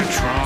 control.